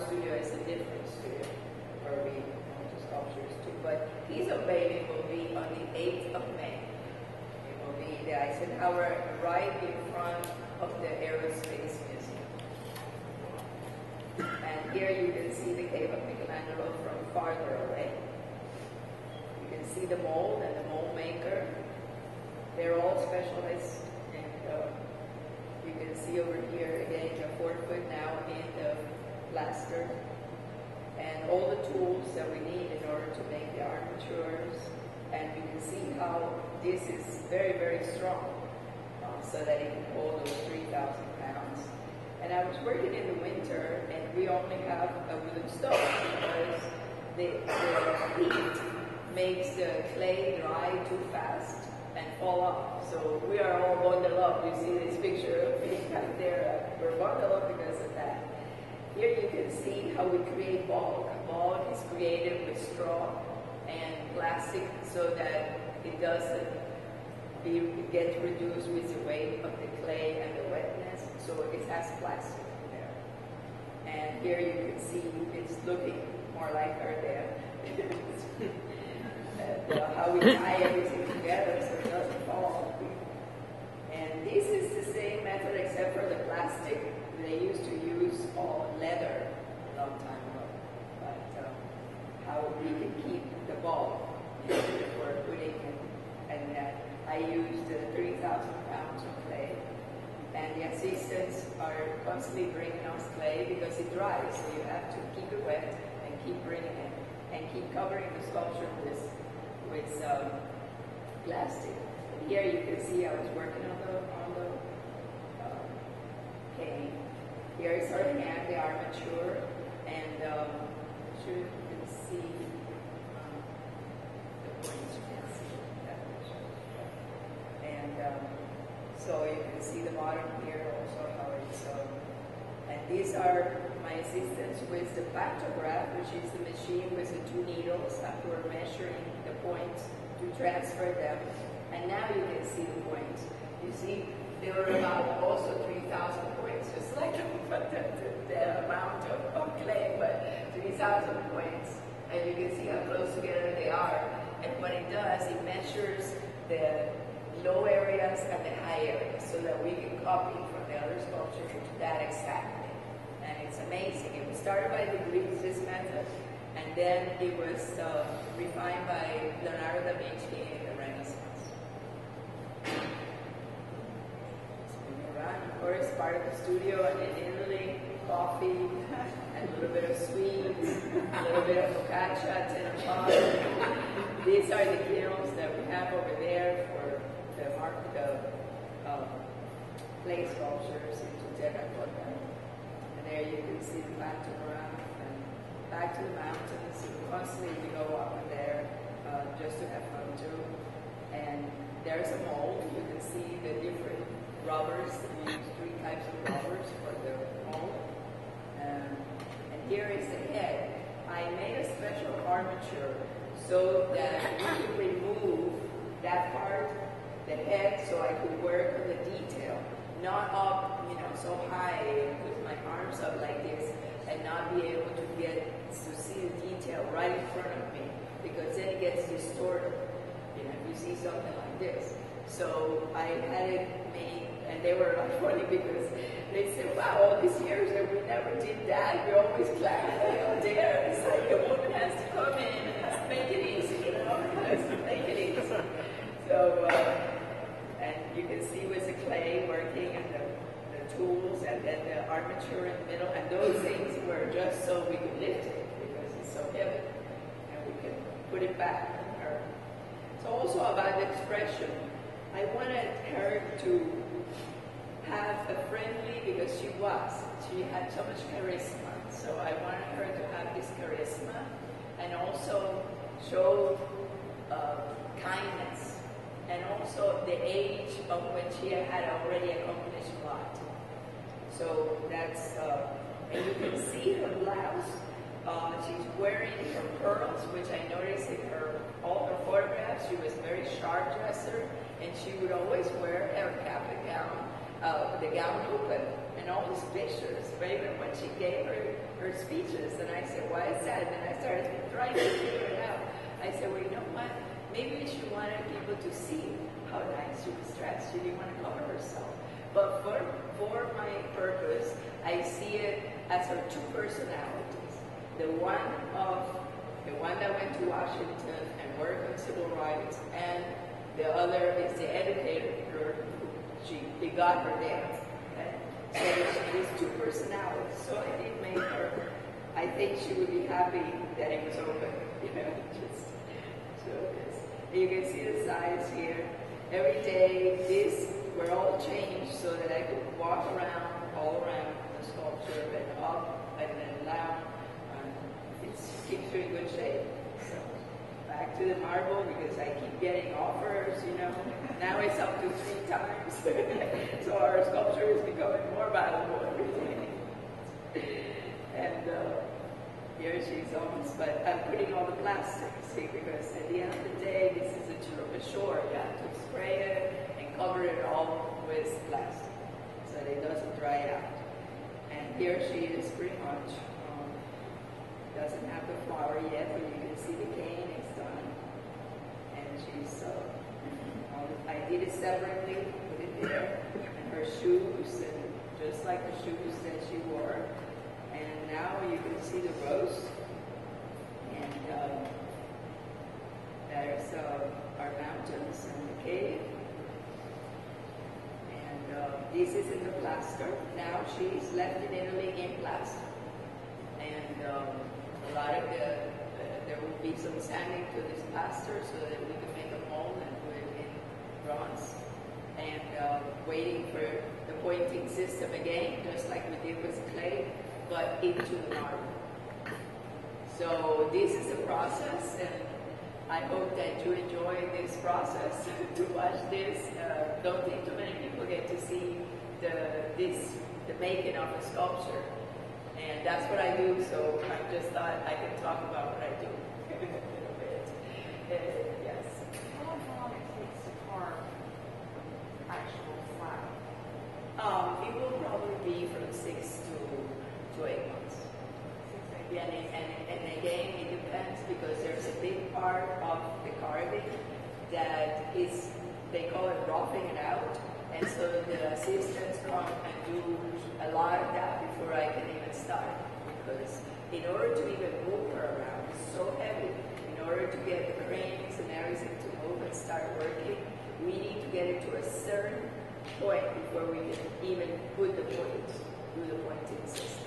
studio is a different studio where we do sculptures too. But piece of baby will be on the 8th of May. It will be the Eisenhower right in front of the Aerospace Museum. And here you can see the cave of Michelangelo from farther away. You can see the mold and the mold maker. They're all specialists. And uh, you can see over here again the four foot now in the plaster. And all the tools that we need in order to make the armatures. And you can see how this is very, very strong uh, so that it can hold those 3,000 pounds. And I was working in the winter, and we only have a wooden stove because the, the heat makes the clay dry too fast and fall off. So we are all bundled up. You see this picture of me right there. We're bundled up because of that. Here you can see how we create bulk. Bulk is created with straw and plastic so that it doesn't be, get reduced with the weight of the clay and the wetness, so it has plastic in there. And here you can see it's looking more like there. and, uh, how we tie everything together so it doesn't fall. And this is the same method except for the plastic. They used to use all leather a long time ago. But um, how we can keep the ball for putting in, and uh, I used uh, 3,000 pounds of clay. And the assistants are constantly bringing us clay because it dries, so you have to keep it wet and keep bringing it and keep covering the sculpture with, with um, plastic. And here you can see I was working on the, on the um, cane. Here is our hand, the armature, and um, you can see um, the points. You can see that. And um, so you can see the bottom here also how it's. Um, and these are my assistants with the pantograph, which is the machine with the two needles after we're measuring the points to transfer them. And now you can see the points. You see, they were about also 3,000 points, just like the, the, the amount of, of clay, but 3,000 points. And you can see how close together they are. And what it does, it measures the low areas and the high areas so that we can copy from the other sculptures to that exactly. And it's amazing. It was started by the Greeks, this method, and then it was uh, refined by Leonardo da Vinci in the Renaissance. Around, of course, part of the studio and in Italy, coffee, and a little bit of sweets, a little bit of focaccia at 10 o'clock. These are the kilns that we have over there for the mark the um, clay sculptures into terracotta. And there you can see the pantograph and back to the mountains. Constantly we go up there uh, just to have fun too. And there's a mold. You can see the different rubbers. We use three types of rubbers for the mold. Um, and here is the head. I made a special armature so that we could remove that part, the head, so I could work on the detail. Not up, you know, so high with my arms up like this and not be able to get to see the detail right in front of me because then it gets distorted. You know, if you see something like this. So I had it made, and they were like funny because they said, wow, all these years and we never did that. We always clapped out there. It's like a woman has to come in and has to make it easy, you know, has to make it easy. So, uh, and you can see with the clay working and the, the tools and then the armature in the middle, and those things were just so we could lift it because it's so heavy, and we can put it back on. So also about expression, I wanted her to have a friendly, because she was, she had so much charisma. So I wanted her to have this charisma and also show uh, kindness and also the age of when she had already accomplished a lot. So that's, uh, and you can see her blouse. Uh, she's wearing her pearls, which I noticed in her all her photographs. She was a very sharp dresser, and she would always wear her cap and gown, uh, the gown open, and all these pictures, but even when she gave her, her speeches, and I said, why is that? And I started trying to figure it out. I said, well, you know what? Maybe she wanted people to see how nice she was dressed. She didn't want to cover herself. But for, for my purpose, I see it as her two personalities. The one of the one that went to Washington and worked on civil rights, and the other is the educator. She they got her there. Okay? So she is two personalities. So I did make her. I think she would be happy that it was open. You know, just so. You can see the size here. Every day, this were all changed so that I could walk around, all around the sculpture, and up and then down. Um, it keeps you in good shape. So back to the marble because I keep getting offers, you know. Now it's up to three times. so our sculpture is becoming more valuable and uh, here she's almost, but I'm putting all the plastics, see, because at the end of the day, this is a, a shore. You have to spray it and cover it all with plastic so that it doesn't dry out. And here she is pretty much, um, doesn't have the flower yet, but you can see the cane uh, um, I did it separately, put it there, and her shoes, and just like the shoes that she wore. And now you can see the rose. And um, there's uh, our mountains and the cave. And uh, this is in the plaster. Now she's left in Italy in plaster. And um, a lot of the, uh, be some sanding to this plaster so that we can make a mold and put it in bronze. And uh, waiting for the pointing system again, just like we did with clay, but into the marble. So this is a process, and I hope that you enjoy this process to watch this. Uh, don't think too many people get to see the this the making of a sculpture, and that's what I do. So I just thought I could talk about what I do. Uh. How long it takes to carve actual flower? Um, it will probably be from six to, to eight months. And, and again, it depends because there's a big part of the carving that is, they call it roughing it out. And so the assistants come and do a lot of that before I can even start. Because in order to even move her around, it's so heavy. Order to get the cranes and everything to move and start working, we need to get it to a certain point before we can even put the point do the pointing system.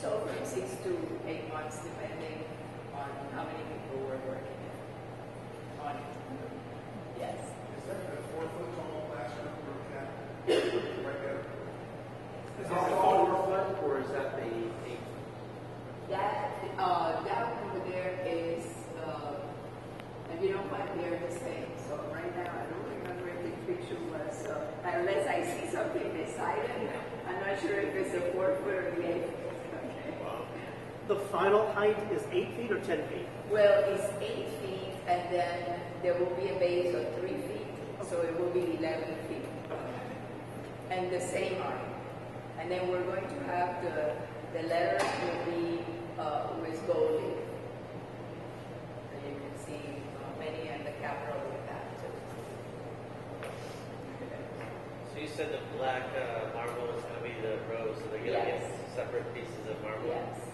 So from six to eight months, depending on how many people we're working on it. Yes. Is that a four foot tall plaster we're looking at right there? Is that the four foot or is that the eight? That, uh, that one over there is, uh, and you don't find there the same. So right now, I don't remember if the picture was, uh, unless I see I'm not sure if it's a four foot or the eight foot. Okay. The final height is eight feet or 10 feet? Well, it's eight feet, and then there will be a base of three feet, so it will be 11 feet. And the same height. And then we're going to have the, the letters will be uh, with gold leaf. And you can see uh, many and the capital with that too. So you said the black uh, marble is going to be the rose, so they're going to Yes. get separate pieces of marble? Yes.